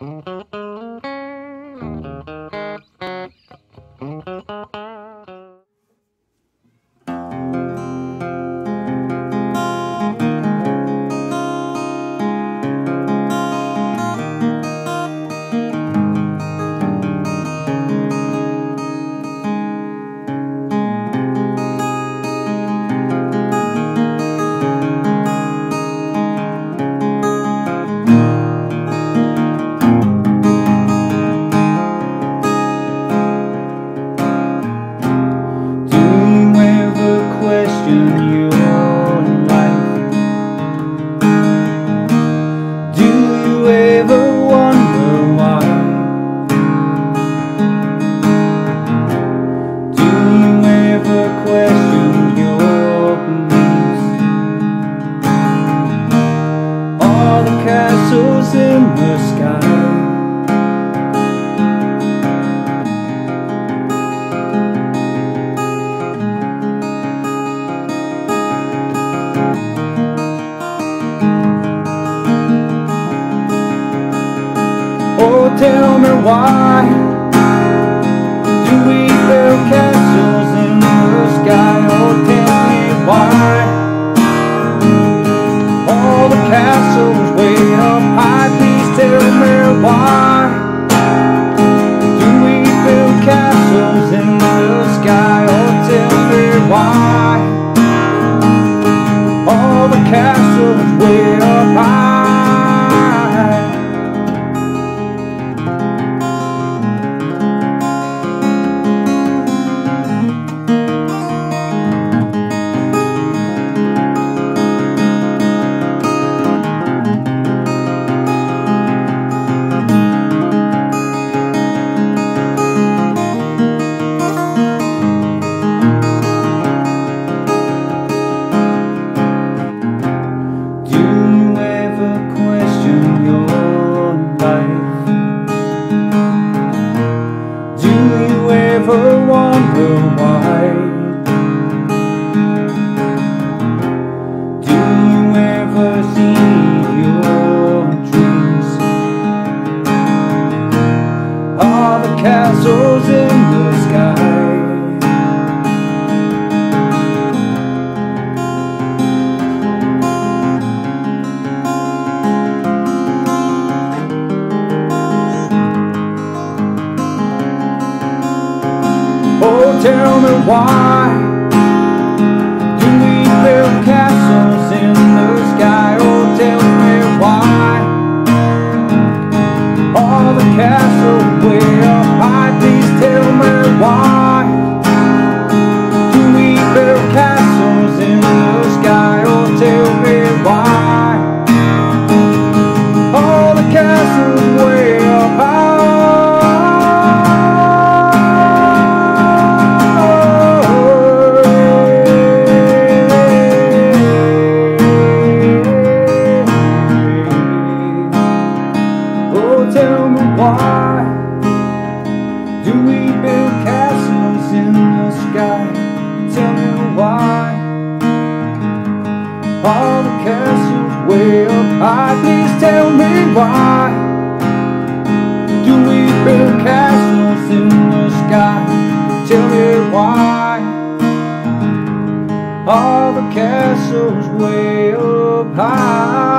Mm-hmm. Tell me why do we build castles in the sky? Oh, tell me why all the castles way up high. Please tell me why do we build castles in the sky? Oh, tell me why all the castles castles in the sky. Oh, tell me why up. Please tell me why do we build castles in the sky? Tell me why all the castles way up high.